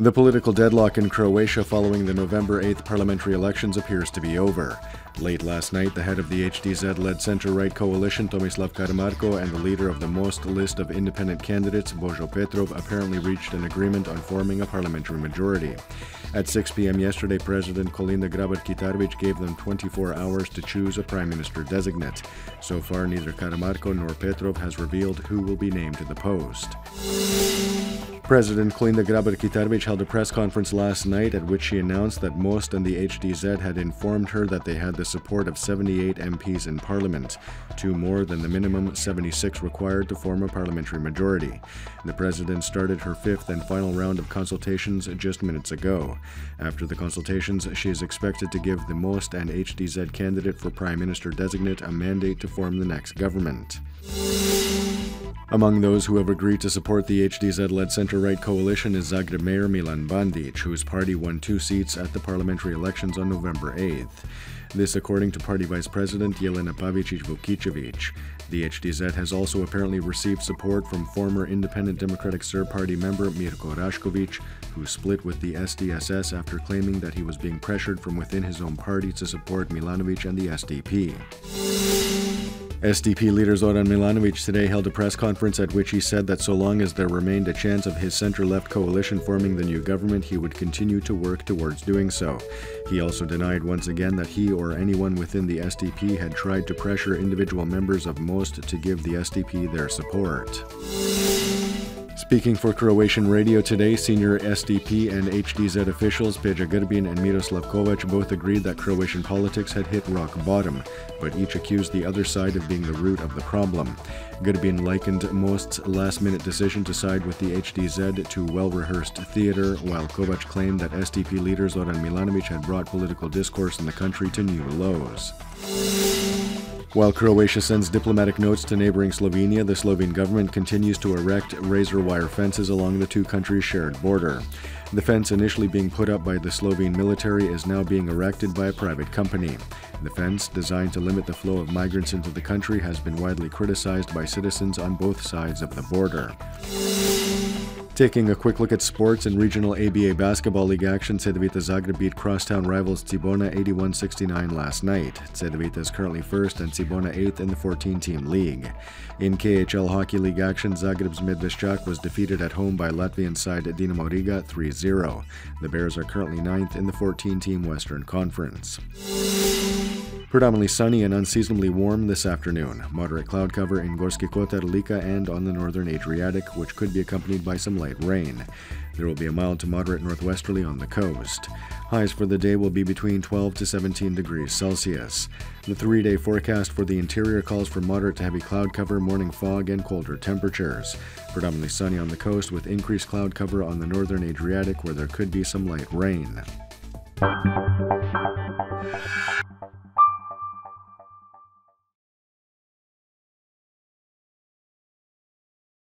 The political deadlock in Croatia following the November 8th parliamentary elections appears to be over. Late last night, the head of the HDZ led center right coalition, Tomislav Karamarko, and the leader of the most list of independent candidates, Božo Petrov, apparently reached an agreement on forming a parliamentary majority. At 6 p.m. yesterday, President Kolinda Grabar Kitarovic gave them 24 hours to choose a prime minister designate. So far, neither Karamarko nor Petrov has revealed who will be named to the post. President Kolinda Grabar Kitarovic held a press conference last night at which she announced that Most and the HDZ had informed her that they had the support of 78 MPs in Parliament, two more than the minimum 76 required to form a parliamentary majority. The president started her fifth and final round of consultations just minutes ago. After the consultations, she is expected to give the Most and HDZ candidate for prime minister designate a mandate to form the next government. Among those who have agreed to support the HDZ led center right coalition is Zagreb Mayor Milan Bandic, whose party won two seats at the parliamentary elections on November 8th. This, according to party vice president Jelena Pavičić Vukicevic. The HDZ has also apparently received support from former Independent Democratic Serb Party member Mirko Rašković, who split with the SDSS after claiming that he was being pressured from within his own party to support Milanovic and the SDP. SDP leader Zoran Milanovic today held a press conference at which he said that so long as there remained a chance of his center left coalition forming the new government, he would continue to work towards doing so. He also denied once again that he or anyone within the SDP had tried to pressure individual members of Most to give the SDP their support. Speaking for Croatian radio today, senior SDP and HDZ officials Peđa Grbin and Miroslav Kovac both agreed that Croatian politics had hit rock bottom, but each accused the other side of being the root of the problem. Grbin likened Most's last minute decision to side with the HDZ to well rehearsed theater, while Kovac claimed that SDP leader Zoran Milanovic had brought political discourse in the country to new lows. While Croatia sends diplomatic notes to neighboring Slovenia, the Slovene government continues to erect razor wire fences along the two countries' shared border. The fence, initially being put up by the Slovene military, is now being erected by a private company. The fence, designed to limit the flow of migrants into the country, has been widely criticized by citizens on both sides of the border. Taking a quick look at sports and regional ABA Basketball League action, Cedevita Zagreb beat crosstown rivals Cibona 81-69 last night. Cedevita is currently first and Cibona eighth in the 14-team league. In KHL Hockey League action, Zagreb's Medveščak was defeated at home by Latvian side Dinamo Riga 3-0. The Bears are currently ninth in the 14-team Western Conference. Predominantly sunny and unseasonably warm this afternoon. Moderate cloud cover in Gorski Kotar, Lika, and on the northern Adriatic, which could be accompanied by some light rain. There will be a mild to moderate northwesterly on the coast. Highs for the day will be between 12 to 17 degrees Celsius. The three day forecast for the interior calls for moderate to heavy cloud cover, morning fog, and colder temperatures. Predominantly sunny on the coast with increased cloud cover on the northern Adriatic where there could be some light rain.